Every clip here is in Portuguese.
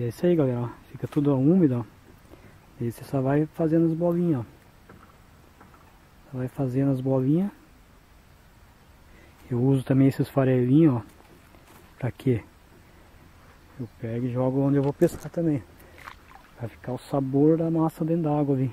E é isso aí galera, ó. fica tudo úmido, ó. E você só vai fazendo as bolinhas, ó. Só vai fazendo as bolinhas. Eu uso também esses farelinhos, ó. Pra quê? Eu pego e jogo onde eu vou pescar também. Vai ficar o sabor da massa dentro d'água ali.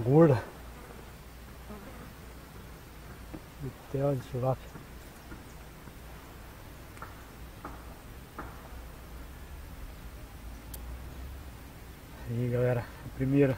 Gorda. Vitel de tilápia. Aí galera, a primeira.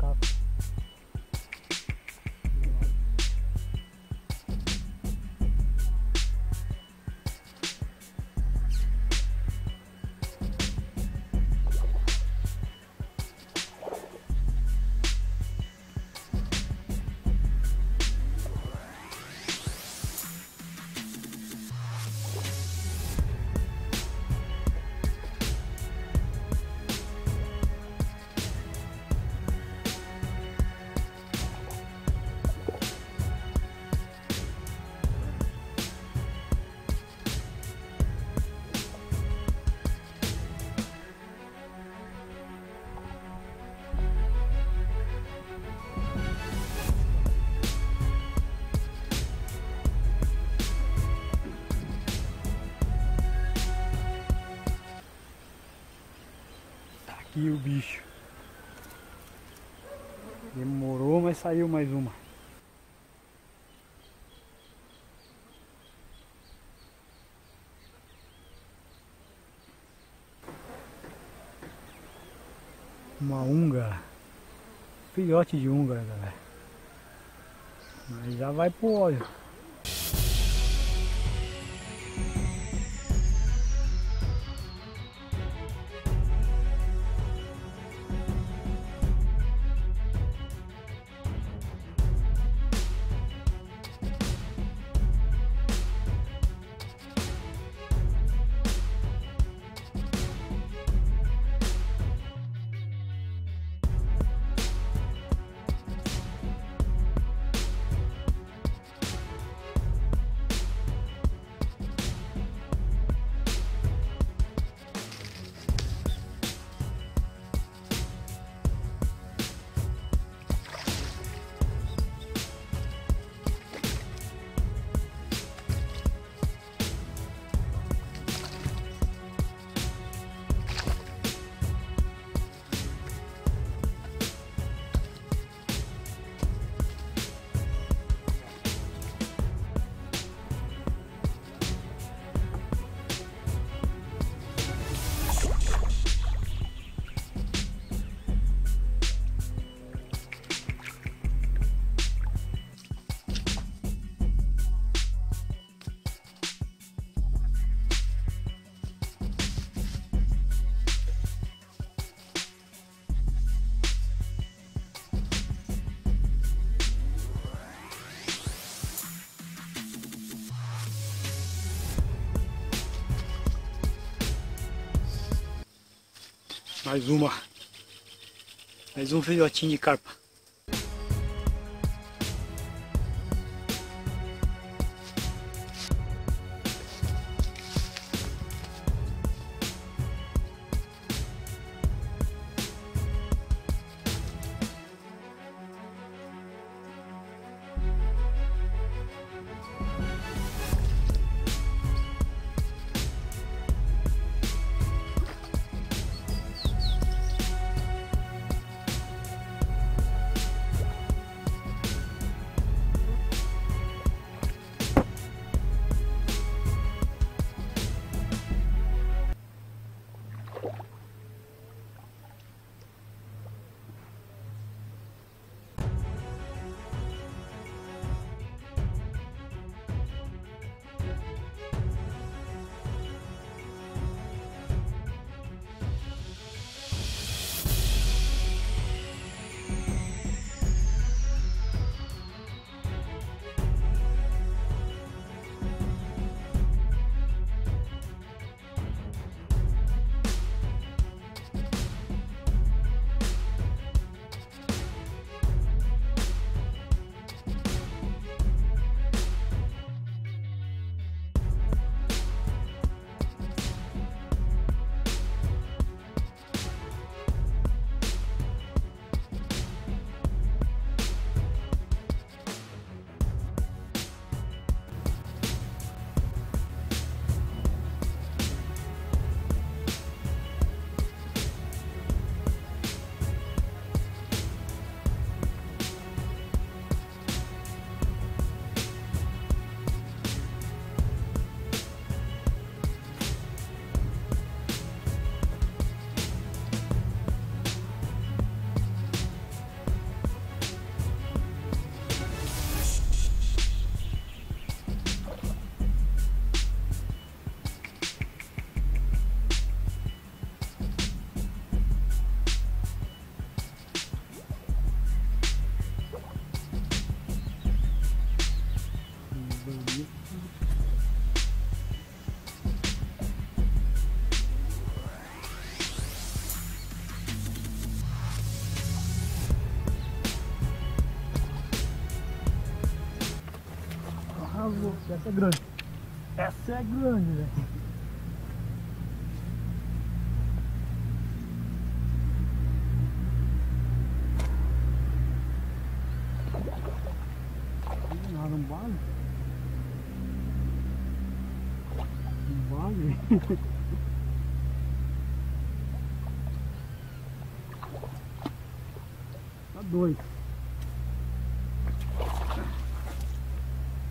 O outro aqui o bicho. Demorou, mas saiu mais uma. Uma unga. Filhote de unga, galera. Mas já vai pro óleo. Mais uma. Mais um filhotinho de carpa. Essa é grande. Essa é grande, velho. Um bagre. Um bagre. Tá doido.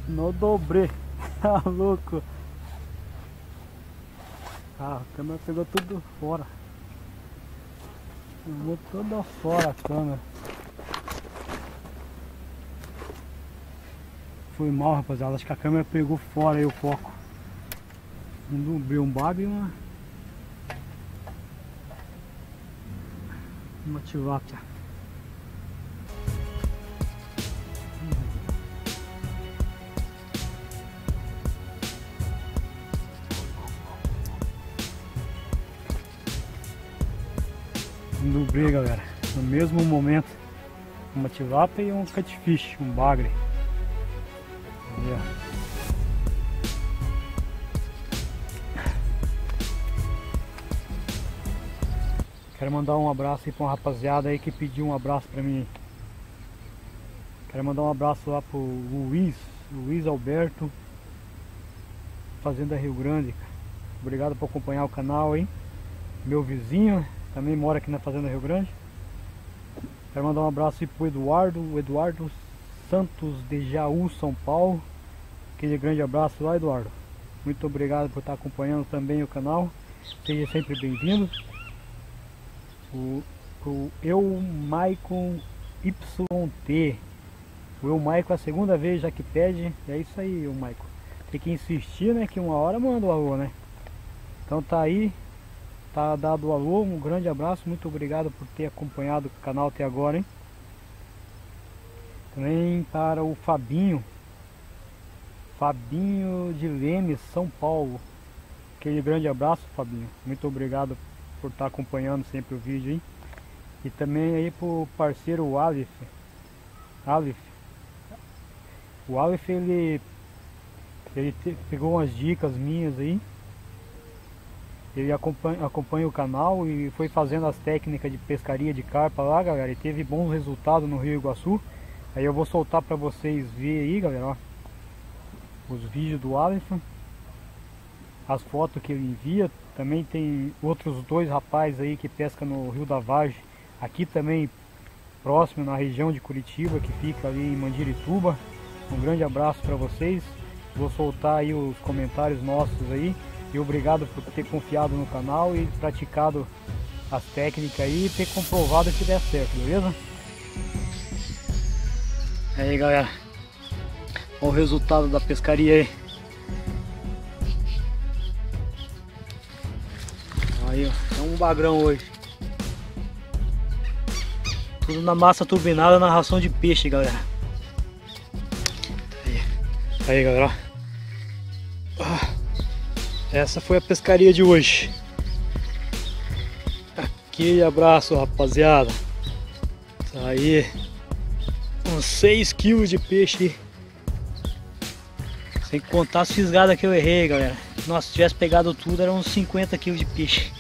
No dobre. Tá louco. Ah, a câmera pegou tudo fora. Pegou toda fora a câmera. Foi mal, rapaziada. Acho que a câmera pegou fora aí o foco. Um dublê, um bagre e uma. Uma tilápia. Dublê, galera. No mesmo momento. Uma tilápia e um catfish, um bagre. Aí, ó. Quero mandar um abraço aí pra uma rapaziada aí que pediu um abraço pra mim. Quero mandar um abraço lá pro Luiz, Luiz Alberto, Fazenda Rio Grande. Obrigado por acompanhar o canal aí. Meu vizinho também mora aqui na Fazenda Rio Grande. Quero mandar um abraço aí pro Eduardo, o Eduardo Santos de Jaú, São Paulo. Aquele grande abraço lá, Eduardo. Muito obrigado por estar acompanhando também o canal. Seja sempre bem-vindo. O, o Eu Maicon YT. O Eu Maicon é a segunda vez já que pede. É isso aí, o Maicon. Tem que insistir, né? Que uma hora manda o alô, né? Então tá aí. Tá dado o alô. Um grande abraço. Muito obrigado por ter acompanhado o canal até agora, hein? Também para o Fabinho. Fabinho de Lemes, São Paulo. Aquele grande abraço, Fabinho. Muito obrigado por estar acompanhando sempre o vídeo aí. E também aí pro parceiro Alif. Alif. O Alif ele, ele te, pegou umas dicas minhas aí. Ele acompanha, acompanha o canal e foi fazendo as técnicas de pescaria de carpa lá, galera. E teve bons resultados no Rio Iguaçu. Aí eu vou soltar para vocês ver aí, galera, ó, os vídeos do Aleph, as fotos que ele envia. Também tem outros dois rapazes aí que pescam no Rio da Vargem, aqui também próximo na região de Curitiba, que fica ali em Mandirituba. Um grande abraço para vocês. Vou soltar aí os comentários nossos aí. Obrigado por ter confiado no canal e praticado as técnicas aí e ter comprovado que der certo, beleza? Aí galera, olha o resultado da pescaria aí. Aí ó, é um bagrão hoje. Tudo na massa turbinada na ração de peixe, galera. Aí, aí galera. Ah, essa foi a pescaria de hoje. Aquele abraço, rapaziada. Tá aí uns 6 kg de peixe. Sem contar as fisgadas que eu errei, galera. Nossa, se tivesse pegado tudo, eram uns 50 kg de peixe.